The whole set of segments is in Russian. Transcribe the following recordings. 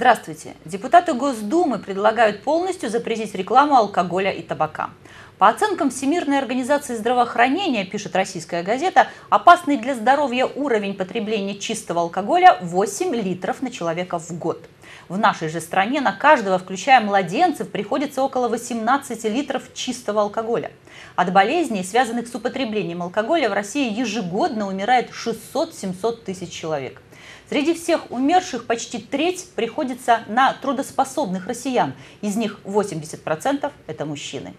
Здравствуйте. Депутаты Госдумы предлагают полностью запретить рекламу алкоголя и табака. По оценкам Всемирной организации здравоохранения, пишет российская газета, опасный для здоровья уровень потребления чистого алкоголя 8 литров на человека в год. В нашей же стране на каждого, включая младенцев, приходится около 18 литров чистого алкоголя. От болезней, связанных с употреблением алкоголя, в России ежегодно умирает 600-700 тысяч человек. Среди всех умерших почти треть приходится на трудоспособных россиян. Из них 80% – это мужчины.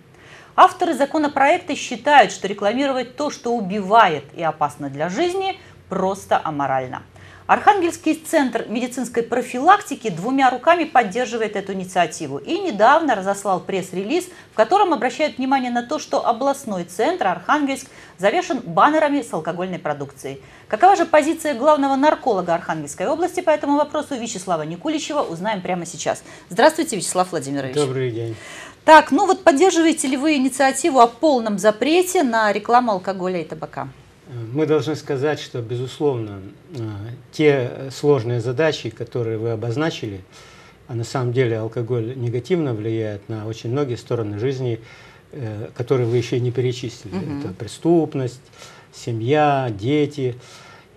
Авторы законопроекта считают, что рекламировать то, что убивает и опасно для жизни, просто аморально. Архангельский центр медицинской профилактики двумя руками поддерживает эту инициативу и недавно разослал пресс-релиз, в котором обращают внимание на то, что областной центр Архангельск завешен баннерами с алкогольной продукцией. Какова же позиция главного нарколога Архангельской области по этому вопросу Вячеслава Никуличева, узнаем прямо сейчас. Здравствуйте, Вячеслав Владимирович. Добрый день. Так, ну вот поддерживаете ли вы инициативу о полном запрете на рекламу алкоголя и табака? Мы должны сказать, что, безусловно, э, те сложные задачи, которые вы обозначили, а на самом деле алкоголь негативно влияет на очень многие стороны жизни, э, которые вы еще не перечислили. Угу. Это преступность, семья, дети.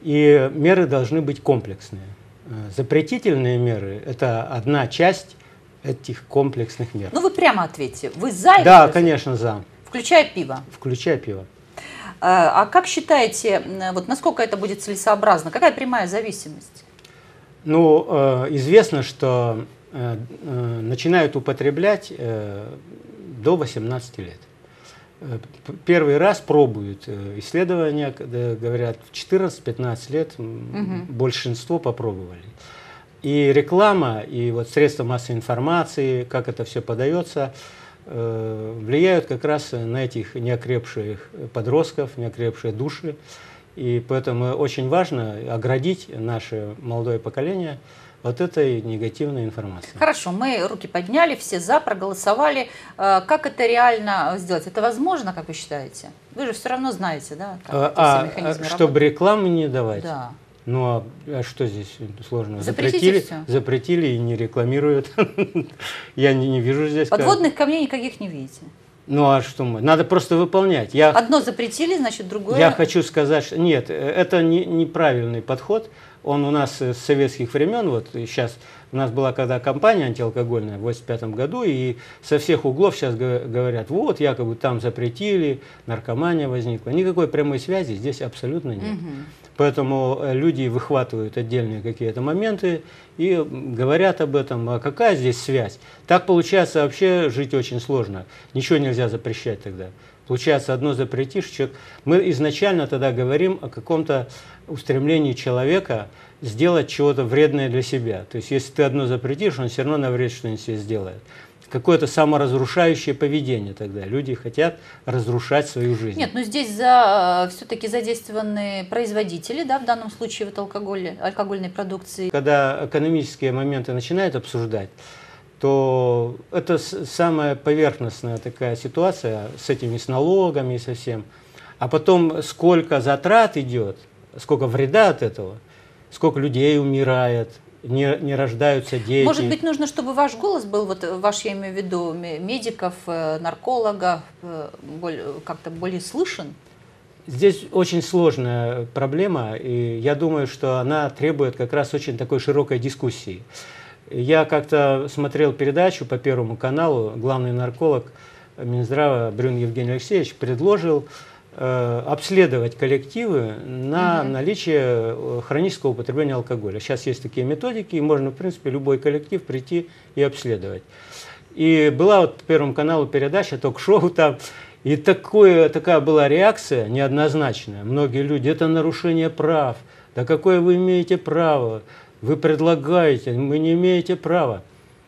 И меры должны быть комплексные. Э, запретительные меры – это одна часть этих комплексных мер. Ну вы прямо ответьте, вы за или Да, конечно, за. Включая пиво? Включая пиво. А, а как считаете, вот насколько это будет целесообразно? Какая прямая зависимость? Ну, э, известно, что э, э, начинают употреблять до 18 лет. Первый раз пробуют исследования, говорят, в 14-15 лет угу. большинство попробовали. И реклама, и вот средства массовой информации, как это все подается, э, влияют как раз на этих неокрепших подростков, неокрепшие души. И поэтому очень важно оградить наше молодое поколение от этой негативной информации. Хорошо, мы руки подняли, все за, проголосовали. Э, как это реально сделать? Это возможно, как вы считаете? Вы же все равно знаете, да? Как а, а чтобы рекламу не давать? Да. Ну а, а что здесь сложного? Запретили, запретили, запретили и не рекламируют. Я не, не вижу здесь. Подводных как... камней никаких не видите. Ну а что мы? Надо просто выполнять. Я, Одно запретили, значит другое. Я хочу сказать, что нет, это не, неправильный подход. Он у нас с советских времен, вот сейчас у нас была когда компания антиалкогольная в 85 году, и со всех углов сейчас говорят, вот якобы там запретили, наркомания возникла. Никакой прямой связи здесь абсолютно нет. Угу. Поэтому э, люди выхватывают отдельные какие-то моменты и говорят об этом. А какая здесь связь? Так получается вообще жить очень сложно. Ничего нельзя запрещать тогда. Получается, одно запретишь, человек... Мы изначально тогда говорим о каком-то устремлении человека сделать чего-то вредное для себя. То есть, если ты одно запретишь, он все равно навред что-нибудь себе сделает какое-то саморазрушающее поведение тогда. Люди хотят разрушать свою жизнь. Нет, но ну здесь за, э, все-таки задействованы производители, да, в данном случае вот алкоголь, алкогольной продукции. Когда экономические моменты начинают обсуждать, то это самая поверхностная такая ситуация с этими, с налогами и со всем. А потом сколько затрат идет, сколько вреда от этого, сколько людей умирает, не, не рождаются дети. Может быть, нужно, чтобы ваш голос был, вот ваш, я имею в виду, медиков, э, наркологов, э, как-то более слышен? Здесь очень сложная проблема, и я думаю, что она требует как раз очень такой широкой дискуссии. Я как-то смотрел передачу по Первому каналу, главный нарколог Минздрава Брюн Евгений Алексеевич предложил Э, обследовать коллективы на угу. наличие э, хронического употребления алкоголя. Сейчас есть такие методики, и можно, в принципе, любой коллектив прийти и обследовать. И была вот по Первому каналу передача, ток-шоу там, и такое, такая была реакция неоднозначная. Многие люди, это нарушение прав. Да какое вы имеете право? Вы предлагаете, вы не имеете права.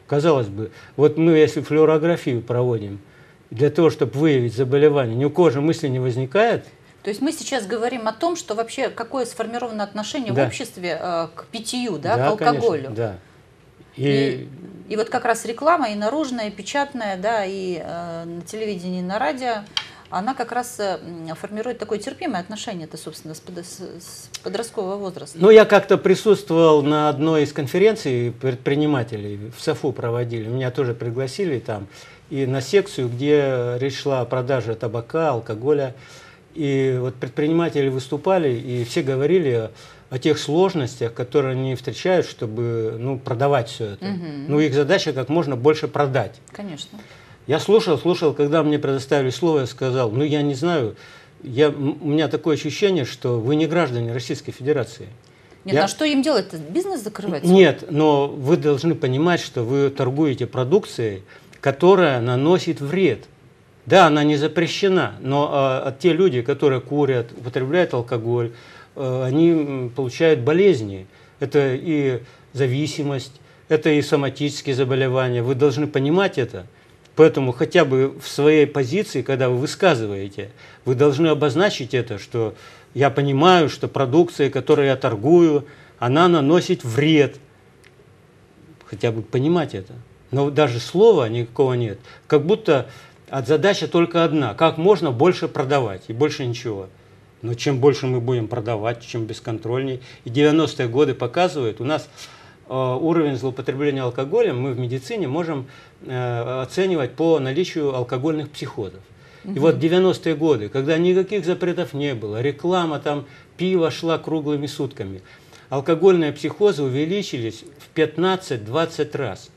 Казалось бы, вот мы, если флюорографию проводим, для того, чтобы выявить заболевание, ни у кого же мысли не возникает. То есть мы сейчас говорим о том, что вообще какое сформировано отношение да. в обществе э, к питью, да, да к алкоголю. Конечно, да. И... И, и вот как раз реклама и наружная, и печатная, да, и э, на телевидении, и на радио, она как раз э, формирует такое терпимое отношение, это, собственно, с, подросткового возраста. Ну, я как-то присутствовал на одной из конференций предпринимателей, в САФУ проводили, меня тоже пригласили там, и на секцию, где речь шла о продаже табака, алкоголя. И вот предприниматели выступали, и все говорили о тех сложностях, которые они встречают, чтобы ну, продавать все это. Угу. Ну, их задача как можно больше продать. Конечно. Я слушал, слушал, когда мне предоставили слово, я сказал, ну, я не знаю, я, у меня такое ощущение, что вы не граждане Российской Федерации. Нет, я... а что им делать? Бизнес закрывать? Нет, но вы должны понимать, что вы торгуете продукцией, которая наносит вред. Да, она не запрещена, но а, те люди, которые курят, употребляют алкоголь, а, они получают болезни. Это и зависимость, это и соматические заболевания. Вы должны понимать это. Поэтому хотя бы в своей позиции, когда вы высказываете, вы должны обозначить это, что я понимаю, что продукция, которой я торгую, она наносит вред. Хотя бы понимать это. Но даже слова никакого нет. Как будто от задача только одна. Как можно больше продавать и больше ничего. Но чем больше мы будем продавать, чем бесконтрольней. И 90-е годы показывают, у нас э, уровень злоупотребления алкоголем мы в медицине можем э, оценивать по наличию алкогольных психозов. И вот 90-е годы, когда никаких запретов не было, реклама там, пиво шла круглыми сутками, алкогольные психозы увеличились в 15-20 раз.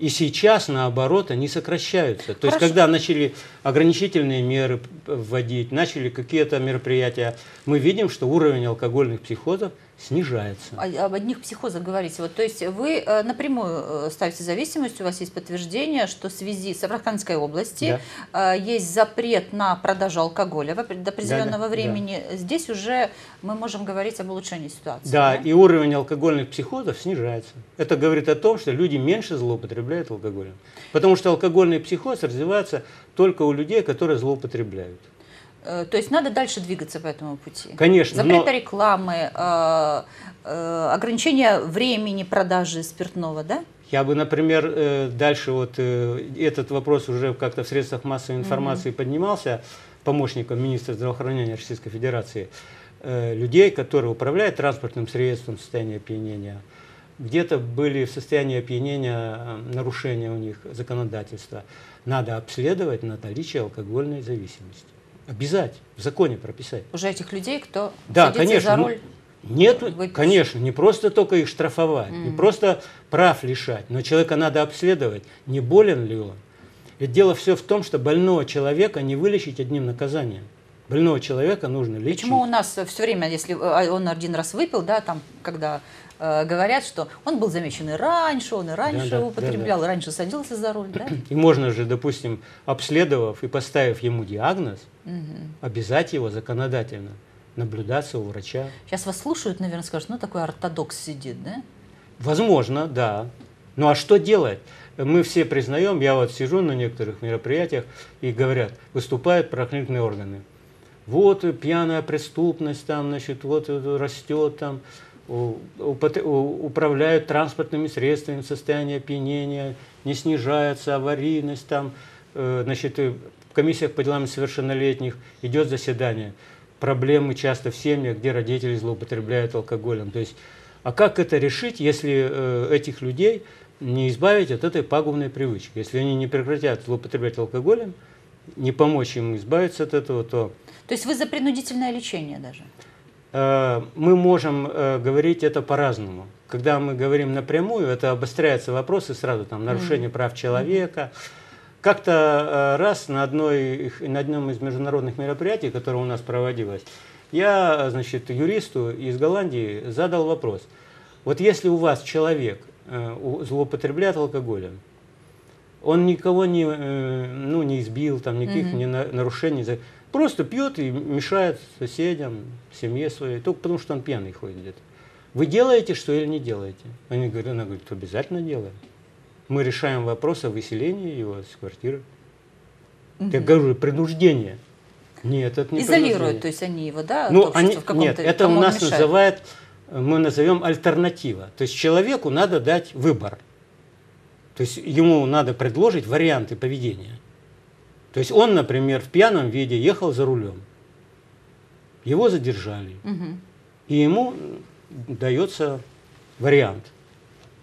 И сейчас, наоборот, они сокращаются. То есть, когда начали ограничительные меры вводить, начали какие-то мероприятия, мы видим, что уровень алкогольных психозов снижается. А, об одних психозах говорите. Вот, то есть вы э, напрямую э, ставите зависимость, у вас есть подтверждение, что в связи с Севраханской области да. Э, есть запрет на продажу алкоголя до определенного да, да, времени. Да. Здесь уже мы можем говорить об улучшении ситуации. Да, да, и уровень алкогольных психозов снижается. Это говорит о том, что люди меньше злоупотребляют алкоголем. Потому что алкогольный психоз развивается только у людей, которые злоупотребляют. Э, то есть надо дальше двигаться по этому пути. Конечно. Запрета но... рекламы, э, э, ограничение времени продажи спиртного, да? Я бы, например, дальше вот этот вопрос уже как-то в средствах массовой информации mm-hmm. поднимался помощником министра здравоохранения Российской Федерации. Людей, которые управляют транспортным средством в состоянии опьянения, где-то были в состоянии опьянения, нарушения у них законодательства. Надо обследовать на наличие алкогольной зависимости. Обязать, в законе прописать. Уже этих людей, кто да, конечно, за ну, руль? Нет, выпить. конечно, не просто только их штрафовать, mm. не просто прав лишать, но человека надо обследовать, не болен ли он. Ведь дело все в том, что больного человека не вылечить одним наказанием. Больного человека нужно лечить. Почему у нас все время, если а, он один раз выпил, да, там, когда э, говорят, что он был замечен и раньше, он и раньше да, да, употреблял, да, да. раньше садился за руль, да? И можно же, допустим, обследовав и поставив ему диагноз, угу. обязать его законодательно наблюдаться у врача. Сейчас вас слушают, наверное, скажут, ну такой ортодокс сидит, да? Возможно, да. Ну а что делать? Мы все признаем, я вот сижу на некоторых мероприятиях и говорят, выступают правоохранительные органы. Вот пьяная преступность там, значит, вот растет там, управляют транспортными средствами в состоянии опьянения, не снижается аварийность там, э, значит, в комиссиях по делам несовершеннолетних идет заседание. Проблемы часто в семьях, где родители злоупотребляют алкоголем. То есть, а как это решить, если э, этих людей не избавить от этой пагубной привычки? Если они не прекратят злоупотреблять алкоголем, не помочь им избавиться от этого, то... То есть вы за принудительное лечение даже? Э, мы можем э, говорить это по-разному. Когда мы говорим напрямую, это обостряются вопросы сразу, там, нарушение mm-hmm. прав человека, mm-hmm как-то э, раз на, одной, на одном из международных мероприятий, которое у нас проводилось, я, значит, юристу из Голландии задал вопрос. Вот если у вас человек злоупотребляет алкоголем, он никого не, ну, не избил, там никаких угу. не на, нарушений, просто пьет и мешает соседям, семье своей, только потому что он пьяный ходит где-то. Вы делаете что или не делаете? Они говорят, она говорит, обязательно делаем мы решаем вопрос о выселении его с квартиры. Угу. Я говорю, принуждение. Нет, это не Изолируют, то есть они его, да? Ну, они, нет, это у нас мешает. называют, мы назовем альтернатива. То есть человеку надо дать выбор. То есть ему надо предложить варианты поведения. То есть он, например, в пьяном виде ехал за рулем. Его задержали. Угу. И ему дается вариант.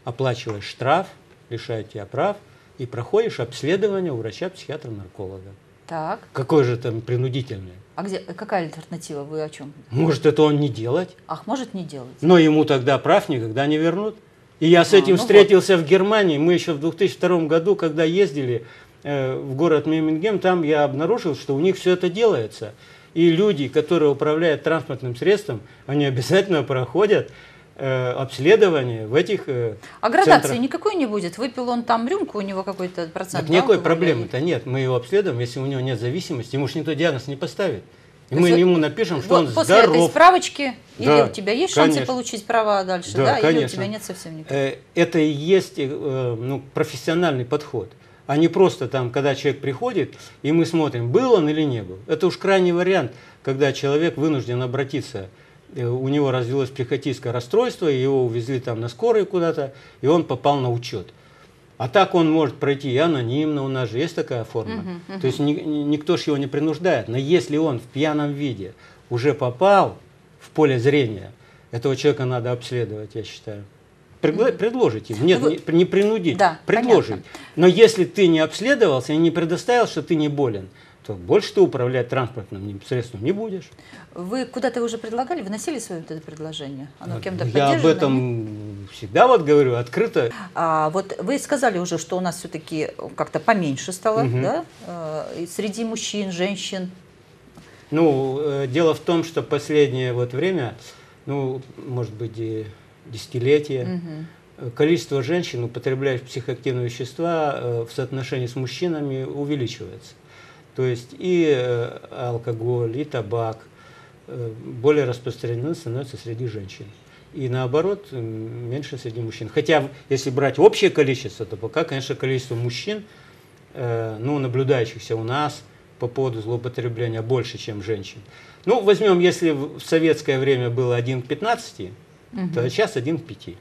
Оплачиваешь штраф, лишает тебя прав и проходишь обследование у врача-психиатра-нарколога. Так. Какое же там принудительное? А где, какая альтернатива? Вы о чем? Может, это он не делать. Ах, может не делать. Но ему тогда прав никогда не вернут. И я с а, этим ну встретился вот. в Германии. Мы еще в 2002 году, когда ездили в город Мемингем, там я обнаружил, что у них все это делается. И люди, которые управляют транспортным средством, они обязательно проходят э, обследование в этих э, А градации центрах. никакой не будет? Выпил он там рюмку, у него какой-то процент? Так никакой проблемы-то нет. Мы его обследуем, если у него нет зависимости, ему же никто диагноз не поставит. И мы ему напишем, что вот он после здоров. этой справочки, да, или у тебя есть конечно. шансы получить права дальше, да, да или у тебя нет совсем никаких? Э, это и есть э, ну, профессиональный подход а не просто там, когда человек приходит, и мы смотрим, был он или не был. Это уж крайний вариант, когда человек вынужден обратиться Э, у него развилось психотическое расстройство, его увезли там на скорой куда-то, и он попал на учет. А так он может пройти и анонимно, у нас же есть такая форма. Uh-huh, uh-huh. То есть ни, никто ж его не принуждает. Но если он в пьяном виде уже попал в поле зрения, этого человека надо обследовать, я считаю. Пригла- предложите. Нет, ну, не, не принудить. Да, предложить. Понятно. Но если ты не обследовался и не предоставил, что ты не болен, то больше ты управлять транспортным средством не будешь. Вы куда-то уже предлагали, выносили свое вот это предложение? Оно кем-то Я об этом всегда вот говорю открыто. А вот вы сказали уже, что у нас все-таки как-то поменьше стало, угу. да? Э, среди мужчин, женщин. Ну, э, дело в том, что последнее вот время, ну, может быть, десятилетия, угу. количество женщин, употребляющих психоактивные вещества э, в соотношении с мужчинами увеличивается. То есть и алкоголь, и табак, Э, более распространены становятся среди женщин. И наоборот, меньше среди мужчин. Хотя, если брать общее количество, то пока, конечно, количество мужчин, э, ну, наблюдающихся у нас по поводу злоупотребления больше, чем женщин. Ну, возьмем, если в советское время было 1 к 15, угу. то сейчас 1 к 5.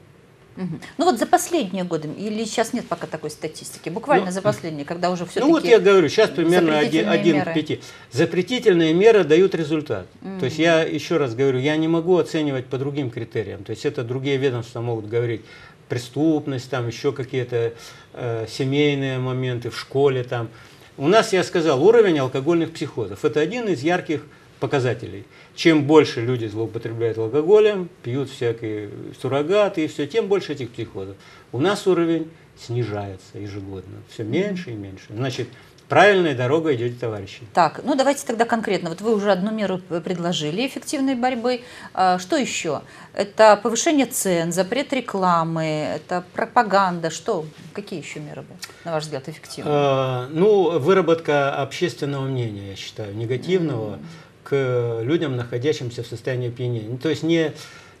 Угу. Ну вот за последние годы, или сейчас нет пока такой статистики, буквально ну, за последние, когда уже все-таки... Ну вот я говорю, сейчас примерно один, один к пяти. Запретительные меры дают результат. Угу. То есть я еще раз говорю, я не могу оценивать по другим критериям. То есть это другие ведомства могут говорить, преступность, там еще какие-то э, семейные моменты в школе там. У нас, я сказал, уровень алкогольных психозов. Это один из ярких показателей. Чем больше люди злоупотребляют алкоголем, пьют всякие суррогаты и все, тем больше этих психозов. У нас уровень снижается ежегодно, все меньше и меньше. Значит, правильной дорогой идете, товарищи. Так, ну давайте тогда конкретно. Вот вы уже одну меру предложили эффективной борьбы. А, что еще? Это повышение цен, запрет рекламы, это пропаганда. Что? Какие еще меры, на ваш взгляд, эффективные? А, ну, выработка общественного мнения, я считаю, негативного. Mm людям, находящимся в состоянии опьянения. Ну, то есть не,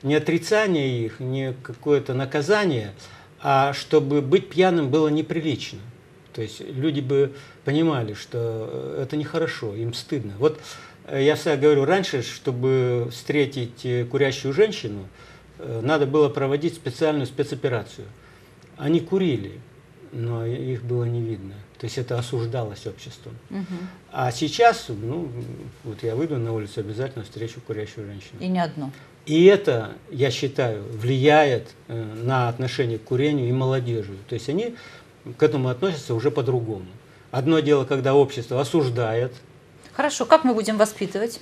не отрицание их, не какое-то наказание, а чтобы быть пьяным было неприлично. То есть люди бы понимали, что это нехорошо, им стыдно. Вот э, я всегда говорю, раньше, чтобы встретить э, курящую женщину, э, надо было проводить специальную спецоперацию. Они курили, но их было не видно. То есть это осуждалось обществом. Угу. А сейчас, ну, вот я выйду на улицу, обязательно встречу курящую женщину. И не одну. И это, я считаю, влияет э, на отношение к курению и молодежи. То есть они к этому относятся уже по-другому. Одно дело, когда общество осуждает. Хорошо, как мы будем воспитывать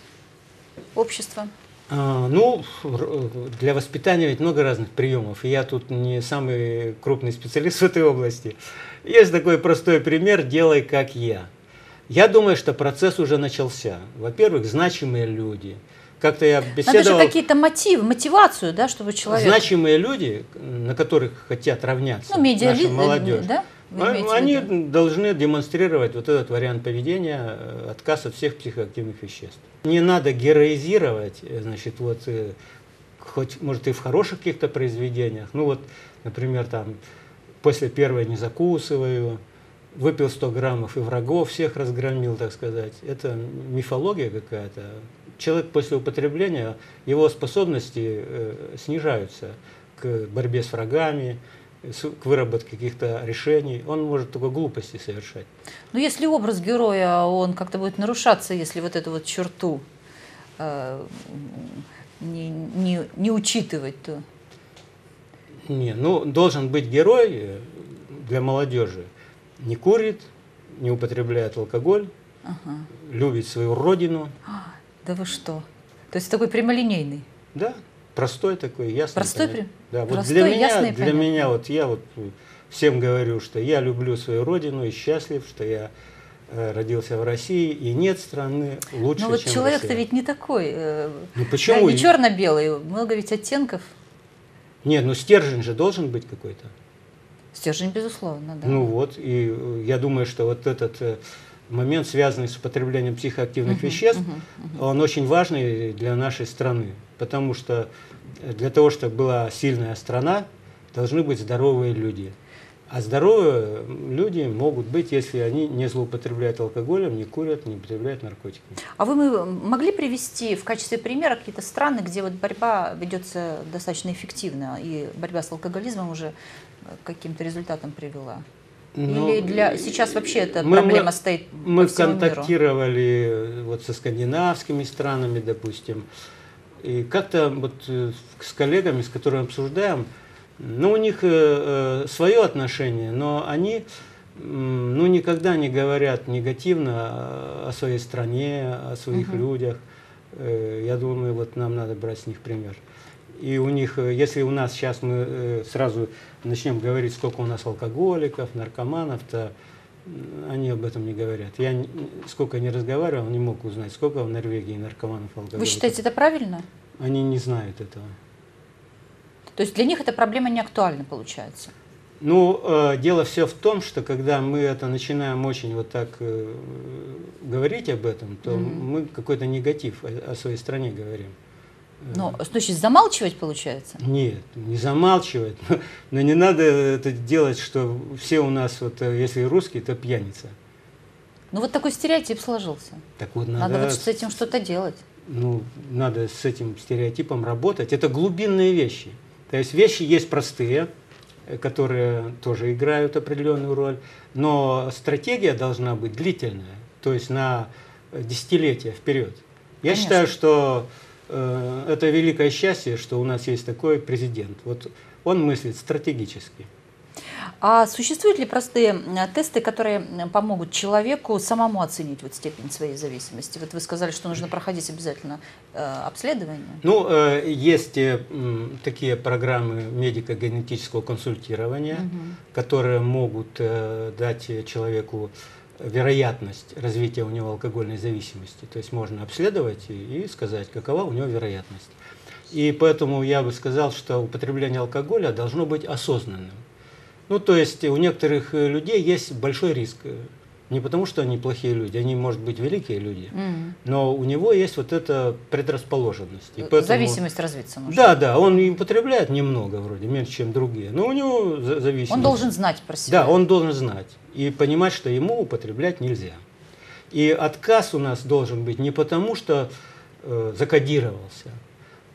общество? А, ну, для воспитания ведь много разных приемов. И я тут не самый крупный специалист в этой области. Есть такой простой пример «делай как я». Я думаю, что процесс уже начался. Во-первых, значимые люди. Как-то я беседовал... Надо же какие-то мотивы, мотивацию, да, чтобы человек... Значимые люди, на которых хотят равняться ну, медиа наша молодежь, да? Они должны демонстрировать вот этот вариант поведения, э, отказ от всех психоактивных веществ. Не надо героизировать, э, значит, вот, э, хоть, может, и в хороших каких-то произведениях, ну вот, например, там, после первой не закусываю, выпил 100 граммов и врагов всех разгромил, так сказать. Это мифология какая-то. Человек после употребления, его способности э, снижаются к борьбе с врагами, к выработке каких-то решений, он может только глупости совершать. Но если образ героя, он как-то будет нарушаться, если вот эту вот черту э, не, не, не учитывать, то... Не, ну, должен быть герой э, для молодежи. Не курит, не употребляет алкоголь, ага. любит свою родину. А, да вы что? То есть такой прямолинейный? Да, простой такой, ясный. Простой, при... да, вот простой, для меня, ясный, для понятный. меня вот я вот всем говорю, что я люблю свою родину и счастлив, что я э, родился в России, и нет страны лучше, Но вот человек-то ведь не такой. Э, ну почему? Да, не черно-белый, много ведь оттенков. Нет, ну стержень же должен быть какой-то. Стержень, безусловно, да. Ну вот, и э, я думаю, что вот этот момент, связанный с употреблением психоактивных uh-huh, веществ, uh-huh, uh-huh. он очень важный для нашей страны, потому что для того, чтобы была сильная страна, должны быть здоровые люди. А здоровые люди могут быть, если они не злоупотребляют алкоголем, не курят, не употребляют наркотики. А вы могли привести в качестве примера какие-то страны, где вот борьба ведется достаточно эффективно, и борьба с алкоголизмом уже к каким-то результатам привела? Ну, Или для сейчас вообще эта мы, проблема мы, стоит Мы по контактировали миру? вот со скандинавскими странами, допустим, и как-то вот э, с коллегами, с которыми обсуждаем, ну, у них э, э, свое отношение, но они ну, никогда не говорят негативно о своей стране, о своих угу. людях. Я думаю, вот нам надо брать с них пример. И у них, э, если у нас сейчас мы э, сразу начнем говорить, сколько у нас алкоголиков, наркоманов, то они об этом не говорят. Я сколько не разговаривал, не мог узнать, сколько в Норвегии наркоманов, алкоголиков. Вы считаете это правильно? Они не знают этого. То есть для них эта проблема не актуальна, получается? Ну, э, дело все в том, что когда мы это начинаем очень вот так э, говорить об этом, то mm-hmm. мы какой-то негатив о, о своей стране говорим. Ну, значит, замалчивать получается? Нет, не замалчивать, но, но не надо это делать, что все у нас, вот, э, если русские, то пьяница. Ну вот такой стереотип сложился. Так вот надо, надо вот с этим что-то делать. Ну, надо с этим стереотипом работать. Это глубинные вещи. То есть вещи есть простые, э, которые тоже играют определенную роль, но стратегия должна быть длительная, то есть на десятилетия вперед. Я Конечно. считаю, что это великое счастье, что у нас есть такой президент. Вот он мыслит стратегически. А существуют ли простые тесты, которые помогут человеку самому оценить вот степень своей зависимости? Вот вы сказали, что нужно проходить обязательно э, обследование. Ну, э, есть э, такие программы медико-генетического консультирования, угу. которые могут э, дать человеку вероятность развития у него алкогольной зависимости. То есть можно обследовать и, сказать, какова у него вероятность. И поэтому я бы сказал, что употребление алкоголя должно быть осознанным. Ну, то есть у некоторых людей есть большой риск. Не потому, что они плохие люди, они, может быть, великие люди, mm. но у него есть вот эта предрасположенность. И поэтому... Зависимость развиться может. Да, да, он и употребляет немного вроде, меньше, чем другие, но у него зависимость. Он должен знать про себя. Да, он должен знать и понимать, что ему употреблять нельзя. И отказ у нас должен быть не потому, что э, закодировался,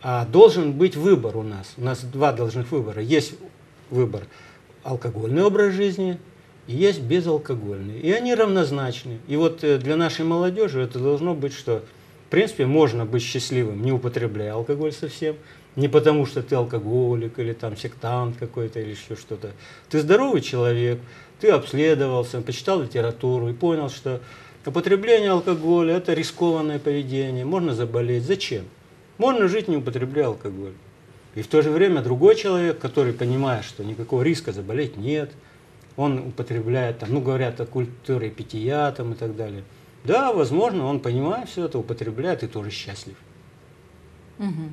а должен быть выбор у нас. У нас два должных выбора. Есть выбор алкогольный образ жизни есть безалкогольный. И они равнозначны. И вот э, для нашей молодежи это должно быть, что в принципе можно быть счастливым, не употребляя алкоголь совсем, не потому что ты алкоголик или там сектант какой-то или еще что-то. Ты здоровый человек, ты обследовался, почитал литературу и понял, что употребление алкоголя – это рискованное поведение, можно заболеть. Зачем? Можно жить, не употребляя алкоголь. И в то же время другой человек, который понимает, что никакого риска заболеть нет, он употребляет, там, ну говорят о культуре питья там, и так далее. Да, возможно, он понимает все это, употребляет и тоже счастлив. Угу.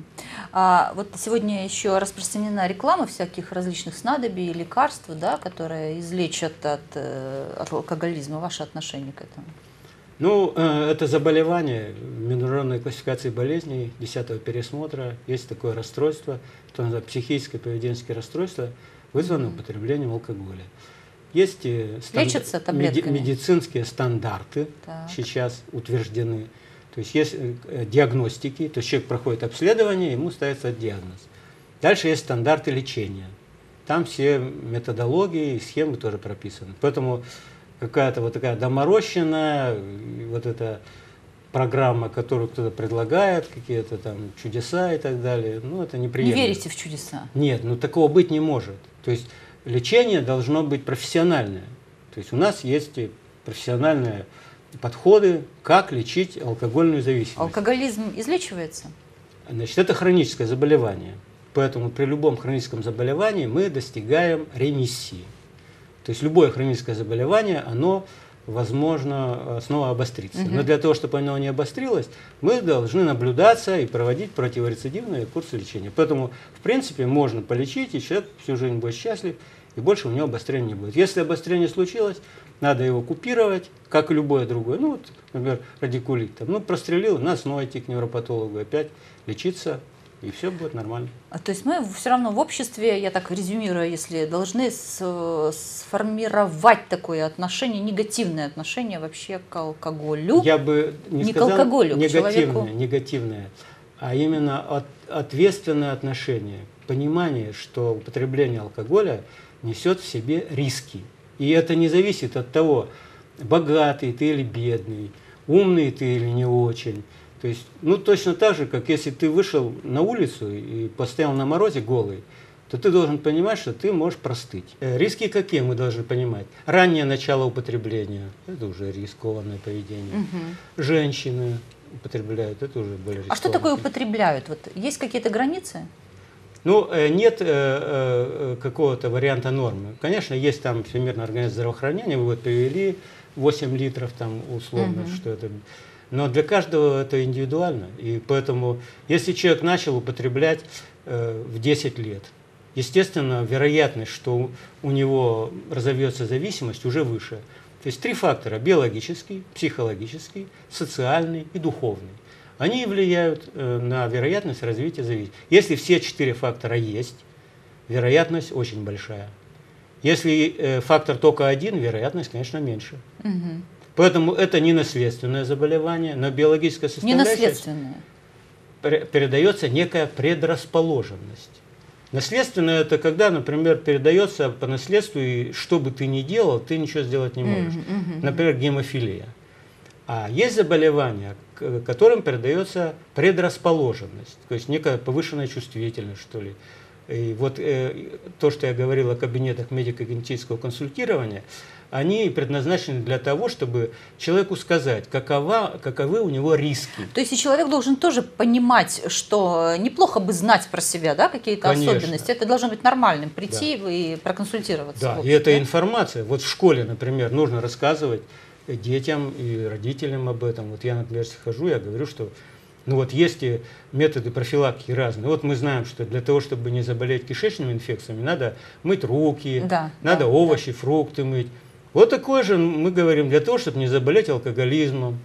А вот сегодня еще распространена реклама всяких различных снадобий и лекарств, да, которые излечат от, э, от алкоголизма. Ваше отношение к этому? Ну, э, это заболевание международной классификации болезней 10 пересмотра. Есть такое расстройство, что называется психическое поведенческое расстройство, вызванное употреблением алкоголя. Есть э, станд... медицинские стандарты так. сейчас утверждены то есть есть э, диагностики, то есть человек проходит обследование, ему ставится диагноз. Дальше есть стандарты лечения. там все методологии и схемы тоже прописаны. Поэтому какая-то вот такая доморощенная, вот эта программа, которую кто-то предлагает, какие-то там чудеса и так далее, ну это неприемлемо. Не верите в чудеса? Нет, ну такого быть не может. То есть лечение должно быть профессиональное. То есть у нас есть профессиональные подходы, как лечить алкогольную зависимость. Алкоголизм излечивается? Значит, это хроническое заболевание. Поэтому при любом хроническом заболевании мы достигаем ремиссии. То есть любое хроническое заболевание, оно возможно э, снова обостриться. Угу. Но для того, чтобы оно не обострилось, мы должны наблюдаться и проводить противорецидивные курсы лечения. Поэтому, в принципе, можно полечить, и человек всю жизнь будет счастлив, и больше у него обострения не будет. Если обострение случилось, надо его купировать, как и любое другое. Ну, вот, например, радикулит. Там, ну, прострелил, надо снова идти к невропатологу, опять лечиться, и все будет нормально. А, то есть мы все равно в обществе, я так резюмирую, если должны сформировать такое отношение, негативное отношение вообще к алкоголю. Я бы не, не сказал к алкоголю, негативное, к человеку. негативное, а именно от, ответственное отношение, понимание, что употребление алкоголя несет в себе риски. И это не зависит от того, богатый ты или бедный, умный ты или не очень то есть, ну точно так же, как если ты вышел на улицу и постоял на морозе голый, то ты должен понимать, что ты можешь простыть. Э, риски какие мы должны понимать? Раннее начало употребления – это уже рискованное поведение. Угу. Женщины употребляют, это уже более рискованное. А что такое употребляют? Вот есть какие-то границы? Ну, э, нет э, э, какого-то варианта нормы. Конечно, есть там Всемирная организация здравоохранения, вы вот привели 8 литров там условно, угу. что это но для каждого это индивидуально. И поэтому, если человек начал употреблять э, в 10 лет, естественно, вероятность, что у него разовьется зависимость, уже выше. То есть три фактора – биологический, психологический, социальный и духовный. Они влияют э, на вероятность развития зависимости. Если все четыре фактора есть, вероятность очень большая. Если э, фактор только один, вероятность, конечно, меньше. Угу. Поэтому это не наследственное заболевание, но биологическая составляющая не наследственное. передается некая предрасположенность. Наследственное это когда, например, передается по наследству, и что бы ты ни делал, ты ничего сделать не можешь. Mm -hmm. Например, гемофилия. А есть заболевания, которым передается предрасположенность, то есть некая повышенная чувствительность, что ли. И вот э, то, что я говорил о кабинетах медико-генетического консультирования, они предназначены для того, чтобы человеку сказать, какова, каковы у него риски. То есть и человек должен тоже понимать, что неплохо бы знать про себя, да, какие-то Конечно. особенности. Это должно быть нормальным, прийти да. и проконсультироваться. Да, и эта информация, вот в школе, например, нужно рассказывать детям и родителям об этом. Вот я, например, хожу, я говорю, что ну вот есть и методы профилактики разные. Вот мы знаем, что для того, чтобы не заболеть кишечными инфекциями, надо мыть руки, да, надо да, овощи, да. фрукты мыть. Вот такое же мы говорим, для того, чтобы не заболеть алкоголизмом,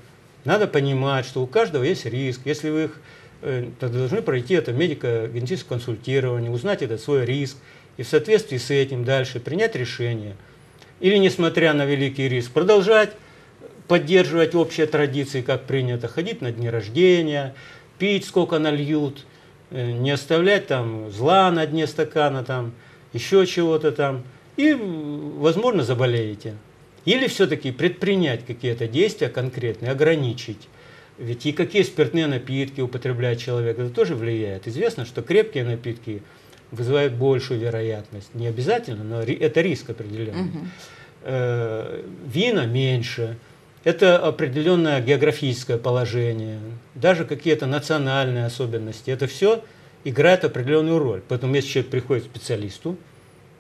надо понимать, что у каждого есть риск. Если вы их э, должны пройти это медико-генетическое консультирование, узнать этот свой риск и в соответствии с этим дальше принять решение. Или, несмотря на великий риск, продолжать поддерживать общие традиции, как принято, ходить на дни рождения, пить сколько нальют, э, не оставлять там зла на дне стакана, там, еще чего-то там – и, возможно, заболеете. Или все-таки предпринять какие-то действия конкретные, ограничить. Ведь и какие спиртные напитки употребляет человек, это тоже влияет. Известно, что крепкие напитки вызывают большую вероятность. Не обязательно, но это риск определенный. Угу. вина меньше. Это определенное географическое положение, даже какие-то национальные особенности. Это все играет определенную роль. Поэтому если человек приходит к специалисту,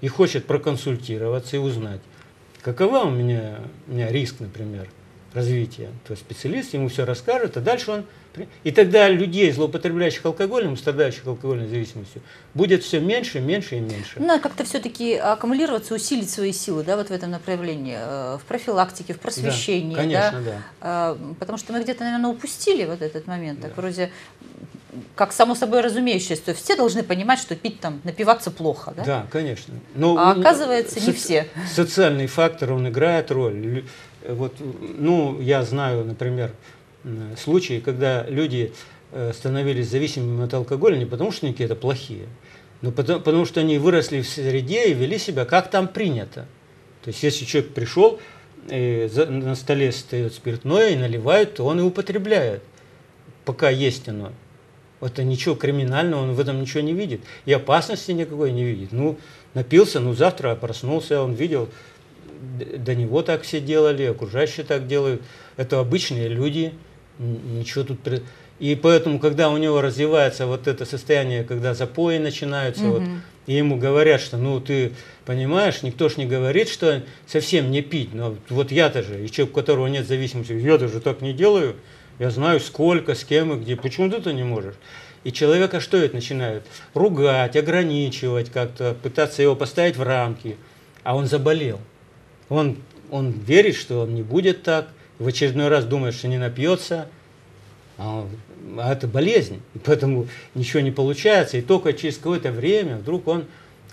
и хочет проконсультироваться и узнать, какова у меня, у меня риск, например, развития, то специалист ему все расскажет, а дальше он... И тогда людей, злоупотребляющих алкоголем, страдающих алкогольной зависимостью, будет все меньше, меньше и меньше. Надо как-то все-таки аккумулироваться, усилить свои силы да, вот в этом направлении, э, в профилактике, в просвещении. Да, конечно, да. да. Потому что мы где-то, наверное, упустили вот этот момент. Да. Так вроде как само собой разумеющееся, то есть все должны понимать, что пить там, напиваться плохо, да? Да, конечно. Но а оказывается, не все. Социальный фактор, он играет роль. Вот, ну, я знаю, например, случаи, когда люди э, становились зависимыми от алкоголя не потому, что они какие-то плохие, Ну, потому, потому что они выросли в среде и вели себя, как там принято. То есть, если человек пришел, и за, на столе стоит спиртное и наливают, то он и употребляет, пока есть оно. Это ничего криминального, он в этом ничего не видит. И опасности никакой не видит. Ну, напился, ну, завтра проснулся, он видел, до него так все делали, окружающие так делают. Это обычные люди, ничего тут... И поэтому, когда у него развивается вот это состояние, когда запои начинаются, угу. вот, и ему говорят, что ну ты понимаешь, никто ж не говорит, что совсем не пить, но вот я-то же, и человек, у которого нет зависимости, я же так не делаю, я знаю сколько, с кем и где, почему ты это не можешь? И человека что это начинают? Ругать, ограничивать как-то, пытаться его поставить в рамки, а он заболел. Он, он верит, что он не будет так, в очередной раз думает, что не напьется, а, а это болезнь, и поэтому ничего не получается. И только через какое-то время вдруг он,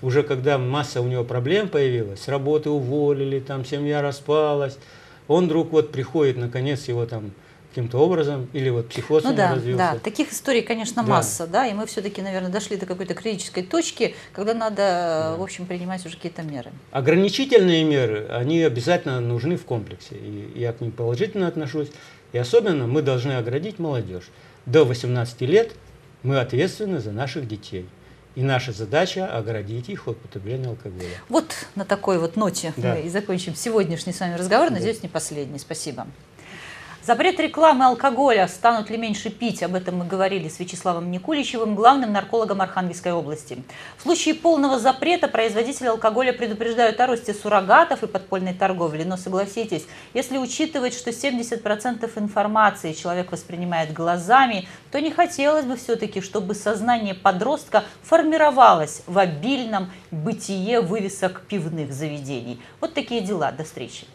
уже когда масса у него проблем появилась, с работы уволили, там семья распалась, он вдруг вот приходит, наконец его там каким-то образом, или вот психоз ну, да, развился. Да, таких историй, конечно, да. масса, да, и мы все-таки, наверное, дошли до какой-то критической точки, когда надо, да. в общем, принимать уже какие-то меры. Ограничительные меры, они обязательно нужны в комплексе, и я к ним положительно отношусь. И особенно мы должны оградить молодежь. До 18 лет мы ответственны за наших детей. И наша задача оградить их от употребления алкоголя. Вот на такой вот ноте да. мы и закончим сегодняшний с вами разговор. Надеюсь, не последний. Спасибо. Запрет рекламы алкоголя, станут ли меньше пить, об этом мы говорили с Вячеславом Никуличевым, главным наркологом Архангельской области. В случае полного запрета производители алкоголя предупреждают о росте суррогатов и подпольной торговли. Но согласитесь, если учитывать, что 70% информации человек воспринимает глазами, то не хотелось бы все-таки, чтобы сознание подростка формировалось в обильном бытие вывесок пивных заведений. Вот такие дела. До встречи.